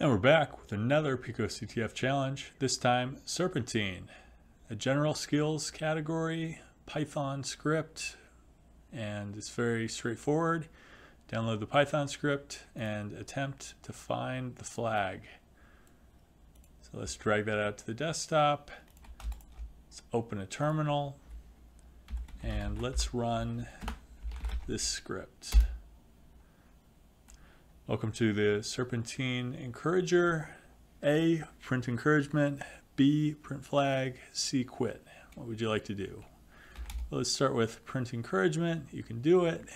And we're back with another PicoCTF challenge, this time Serpentine, a general skills category, Python script, and it's very straightforward. Download the Python script and attempt to find the flag. So let's drag that out to the desktop. Let's open a terminal and let's run this script. Welcome to the Serpentine Encourager. A, print encouragement. B, print flag. C, quit. What would you like to do? Let's start with print encouragement. You can do it.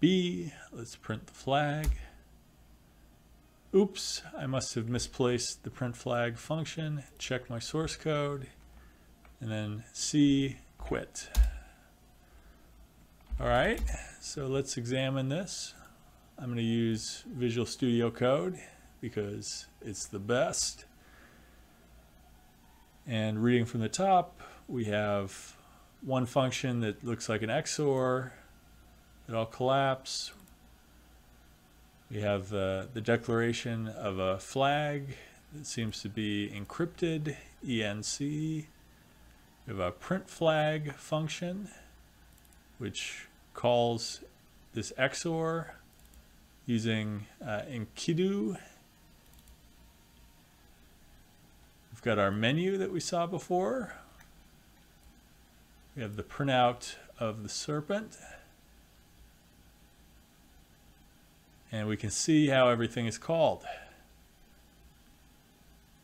B, let's print the flag. Oops, I must have misplaced the print flag function. Check my source code. And then C, quit. All right, so let's examine this. I'm going to use Visual Studio Code because it's the best. And reading from the top, we have one function that looks like an XOR that all collapse. We have uh, the declaration of a flag that seems to be encrypted, ENC. We have a print flag function, which calls this XOR using uh, Enkidu. We've got our menu that we saw before. We have the printout of the serpent. And we can see how everything is called.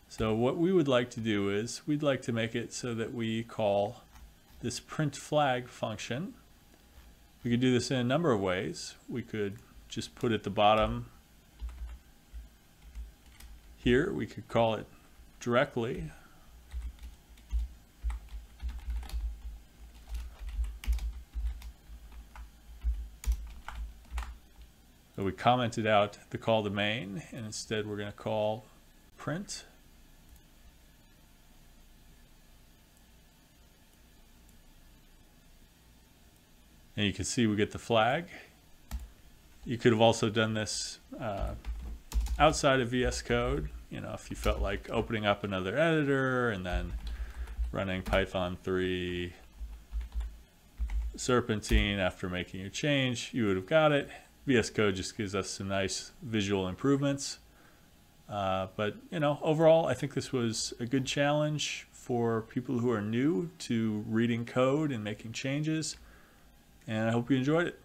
So what we would like to do is we'd like to make it so that we call this print flag function. We could do this in a number of ways. We could just put at the bottom here. We could call it directly. So we commented out the call to main and instead we're going to call print. And you can see we get the flag you could have also done this uh, outside of VS Code. You know, if you felt like opening up another editor and then running Python 3 Serpentine after making your change, you would have got it. VS Code just gives us some nice visual improvements. Uh, but, you know, overall, I think this was a good challenge for people who are new to reading code and making changes. And I hope you enjoyed it.